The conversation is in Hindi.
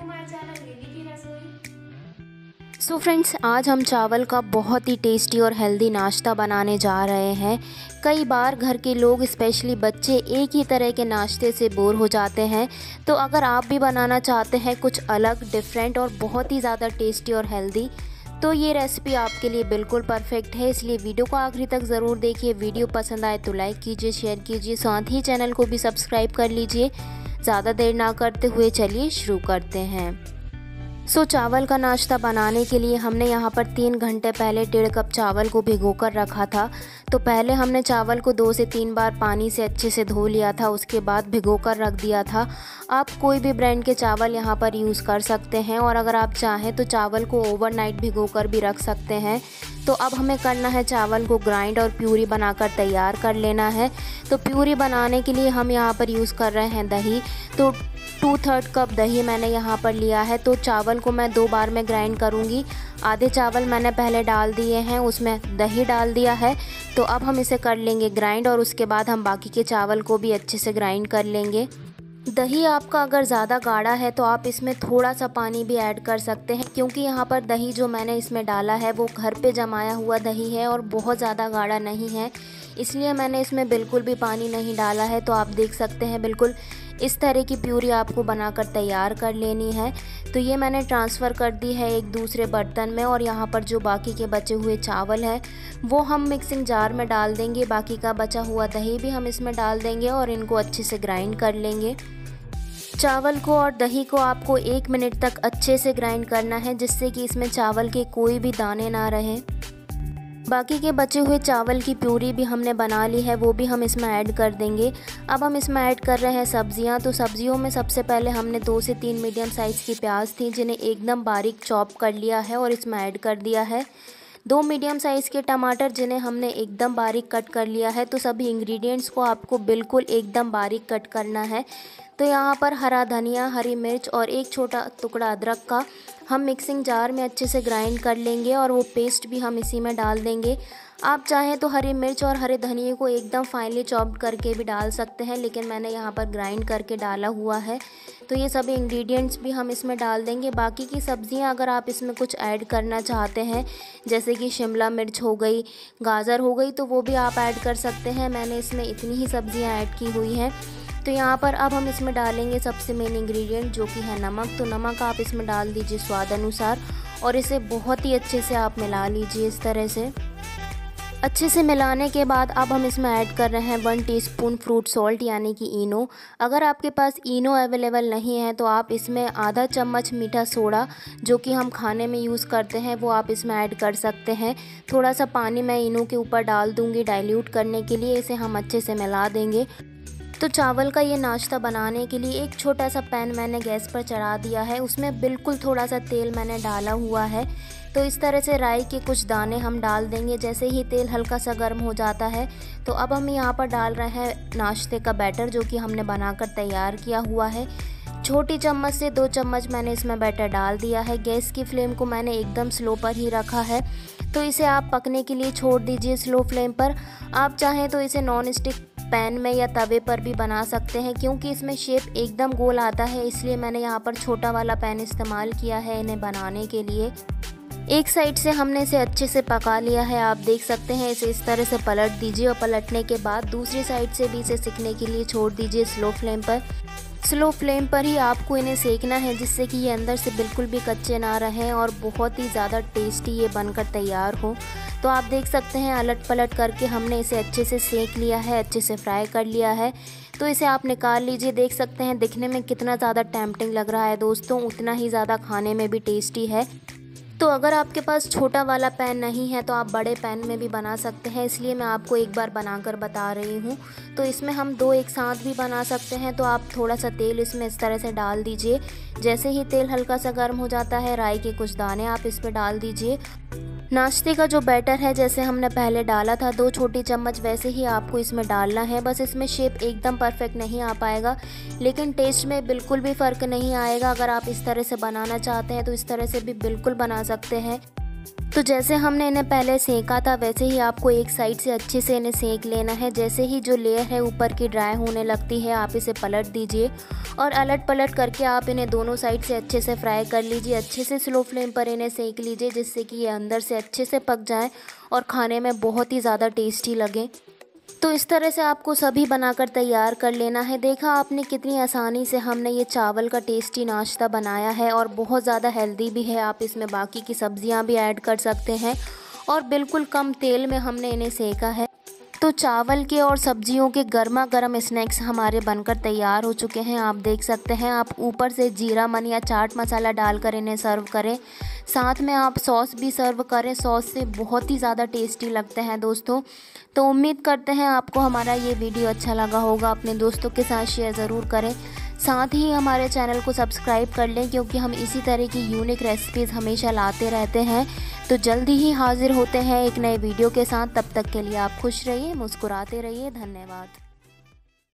सो so फ्रेंड्स आज हम चावल का बहुत ही टेस्टी और हेल्दी नाश्ता बनाने जा रहे हैं। कई बार घर के लोग स्पेशली बच्चे, एक ही तरह के नाश्ते से बोर हो जाते हैं। तो अगर आप भी बनाना चाहते हैं कुछ अलग डिफरेंट और बहुत ही ज़्यादा टेस्टी और हेल्दी तो ये रेसिपी आपके लिए बिल्कुल परफेक्ट है। इसलिए वीडियो को आखिरी तक ज़रूर देखिए। वीडियो पसंद आए तो लाइक कीजिए शेयर कीजिए, साथ ही चैनल को भी सब्सक्राइब कर लीजिए। ज़्यादा देर ना करते हुए चलिए शुरू करते हैं। सो चावल का नाश्ता बनाने के लिए हमने यहाँ पर तीन घंटे पहले डेढ़ कप चावल को भिगो कर रखा था। तो पहले हमने चावल को दो से तीन बार पानी से अच्छे से धो लिया था, उसके बाद भिगो कर रख दिया था। आप कोई भी ब्रांड के चावल यहाँ पर यूज़ कर सकते हैं और अगर आप चाहें तो चावल को ओवरनाइट भिगो कर भी रख सकते हैं। तो अब हमें करना है चावल को ग्राइंड और प्यूरी बनाकर तैयार कर लेना है। तो प्यूरी बनाने के लिए हम यहाँ पर यूज़ कर रहे हैं दही। तो टू थर्ड कप दही मैंने यहाँ पर लिया है तो चावल को मैं दो बार में ग्राइंड करूँगी। आधे चावल मैंने पहले डाल दिए हैं, उसमें दही डाल दिया है तो अब हम इसे कर लेंगे ग्राइंड और उसके बाद हम बाकी के चावल को भी अच्छे से ग्राइंड कर लेंगे। दही आपका अगर ज़्यादा गाढ़ा है तो आप इसमें थोड़ा सा पानी भी ऐड कर सकते हैं, क्योंकि यहाँ पर दही जो मैंने इसमें डाला है, वो घर पे जमाया हुआ दही है और बहुत ज़्यादा गाढ़ा नहीं है। इसलिए मैंने इसमें बिल्कुल भी पानी नहीं डाला है तो आप देख सकते हैं बिल्कुल इस तरह की प्यूरी आपको बनाकर तैयार कर लेनी है। तो ये मैंने ट्रांसफ़र कर दी है एक दूसरे बर्तन में और यहाँ पर जो बाकी के बचे हुए चावल हैं, वो हम मिक्सिंग जार में डाल देंगे। बाकी का बचा हुआ दही भी हम इसमें डाल देंगे और इनको अच्छे से ग्राइंड कर लेंगे। चावल को और दही को आपको एक मिनट तक अच्छे से ग्राइंड करना है, जिससे कि इसमें चावल के कोई भी दाने ना रहें। बाकी के बचे हुए चावल की प्यूरी भी हमने बना ली है, वो भी हम इसमें ऐड कर देंगे। अब हम इसमें ऐड कर रहे हैं सब्ज़ियाँ तो सब्जियों में सबसे पहले हमने दो से तीन मीडियम साइज़ की प्याज थी, जिन्हें एकदम बारीक चॉप कर लिया है और इसमें ऐड कर दिया है। दो मीडियम साइज़ के टमाटर जिन्हें हमने एकदम बारीक कट कर लिया है तो सभी इंग्रेडिएंट्स को आपको बिल्कुल एकदम बारीक कट करना है। तो यहाँ पर हरा धनिया, हरी मिर्च और एक छोटा टुकड़ा अदरक का हम मिक्सिंग जार में अच्छे से ग्राइंड कर लेंगे और वो पेस्ट भी हम इसी में डाल देंगे। आप चाहें तो हरी मिर्च और हरे धनिए को एकदम फाइनली चॉप्ड करके भी डाल सकते हैं, लेकिन मैंने यहाँ पर ग्राइंड करके डाला हुआ है। तो ये सभी इंग्रेडिएंट्स भी हम इसमें डाल देंगे। बाकी की सब्ज़ियाँ अगर आप इसमें कुछ ऐड करना चाहते हैं, जैसे कि शिमला मिर्च हो गई, गाजर हो गई तो वो भी आप ऐड कर सकते हैं। मैंने इसमें इतनी ही सब्ज़ियाँ ऐड की हुई हैं। तो यहाँ पर अब हम इसमें डालेंगे सबसे मेन इंग्रेडिएंट जो कि है नमक। तो नमक आप इसमें डाल दीजिए स्वाद अनुसार, और इसे बहुत ही अच्छे से आप मिला लीजिए इस तरह से। अच्छे से मिलाने के बाद अब हम इसमें ऐड कर रहे हैं वन टीस्पून फ्रूट सॉल्ट, यानी कि इनो। अगर आपके पास इनो अवेलेबल नहीं है तो आप इसमें आधा चम्मच मीठा सोडा, जो कि हम खाने में यूज़ करते हैं, वो आप इसमें ऐड कर सकते हैं। थोड़ा सा पानी मैं इनो के ऊपर डाल दूँगी डाइल्यूट करने के लिए, इसे हम अच्छे से मिला देंगे। तो चावल का ये नाश्ता बनाने के लिए एक छोटा सा पैन मैंने गैस पर चढ़ा दिया है। उसमें बिल्कुल थोड़ा सा तेल मैंने डाला हुआ है। तो इस तरह से राई के कुछ दाने हम डाल देंगे। जैसे ही तेल हल्का सा गर्म हो जाता है तो अब हम यहाँ पर डाल रहे हैं नाश्ते का बैटर, जो कि हमने बनाकर तैयार किया हुआ है। छोटी चम्मच से दो चम्मच मैंने इसमें बैटर डाल दिया है। गैस की फ्लेम को मैंने एकदम स्लो पर ही रखा है। तो इसे आप पकने के लिए छोड़ दीजिए स्लो फ्लेम पर। आप चाहें तो इसे नॉन स्टिक पैन में या तवे पर भी बना सकते हैं, क्योंकि इसमें शेप एकदम गोल आता है, इसलिए मैंने यहाँ पर छोटा वाला पैन इस्तेमाल किया है इन्हें बनाने के लिए। एक साइड से हमने इसे अच्छे से पका लिया है, आप देख सकते हैं, इसे इस तरह से पलट दीजिए और पलटने के बाद दूसरी साइड से भी इसे सिकने के लिए छोड़ दीजिए स्लो फ्लेम पर। स्लो फ्लेम पर ही आपको इन्हें सेकना है, जिससे कि ये अंदर से बिल्कुल भी कच्चे ना रहें और बहुत ही ज़्यादा टेस्टी ये बनकर तैयार हो। तो आप देख सकते हैं, अलट पलट करके हमने इसे अच्छे से सेक लिया है, अच्छे से फ्राई कर लिया है। तो इसे आप निकाल लीजिए, देख सकते हैं, दिखने में कितना ज़्यादा टैम्पटिंग लग रहा है दोस्तों, उतना ही ज़्यादा खाने में भी टेस्टी है। तो अगर आपके पास छोटा वाला पेन नहीं है तो आप बड़े पैन में भी बना सकते हैं। इसलिए मैं आपको एक बार बनाकर बता रही हूँ। तो इसमें हम दो एक साथ भी बना सकते हैं। तो आप थोड़ा सा तेल इसमें इस तरह से डाल दीजिए। जैसे ही तेल हल्का सा गर्म हो जाता है, राई के कुछ दाने आप इस पर डाल दीजिए। नाश्ते का जो बैटर है, जैसे हमने पहले डाला था, दो छोटी चम्मच वैसे ही आपको इसमें डालना है। बस इसमें शेप एकदम परफेक्ट नहीं आ पाएगा, लेकिन टेस्ट में बिल्कुल भी फ़र्क नहीं आएगा। अगर आप इस तरह से बनाना चाहते हैं तो इस तरह से भी बिल्कुल बना सकते हैं। तो जैसे हमने इन्हें पहले सेंका था, वैसे ही आपको एक साइड से अच्छे से इन्हें सेंक लेना है। जैसे ही जो लेयर है ऊपर की ड्राई होने लगती है, आप इसे पलट दीजिए और अलट पलट करके आप इन्हें दोनों साइड से अच्छे से फ्राई कर लीजिए। अच्छे से स्लो फ्लेम पर इन्हें सेंक लीजिए, जिससे कि ये अंदर से अच्छे से पक जाएँ और खाने में बहुत ही ज़्यादा टेस्टी लगे। तो इस तरह से आपको सभी बनाकर तैयार कर लेना है। देखा आपने कितनी आसानी से हमने ये चावल का टेस्टी नाश्ता बनाया है और बहुत ज़्यादा हेल्दी भी है। आप इसमें बाकी की सब्ज़ियाँ भी ऐड कर सकते हैं और बिल्कुल कम तेल में हमने इन्हें सेका है। तो चावल के और सब्जियों के गर्मा गर्म स्नैक्स हमारे बनकर तैयार हो चुके हैं। आप देख सकते हैं, आप ऊपर से जीरा, मन या चाट मसाला डालकर इन्हें सर्व करें। साथ में आप सॉस भी सर्व करें। सॉस से बहुत ही ज़्यादा टेस्टी लगते हैं दोस्तों। तो उम्मीद करते हैं आपको हमारा ये वीडियो अच्छा लगा होगा। अपने दोस्तों के साथ शेयर ज़रूर करें। साथ ही हमारे चैनल को सब्सक्राइब कर लें, क्योंकि हम इसी तरह की यूनिक रेसिपीज़ हमेशा लाते रहते हैं। तो जल्दी ही हाजिर होते हैं एक नए वीडियो के साथ। तब तक के लिए आप खुश रहिए, मुस्कुराते रहिए। धन्यवाद।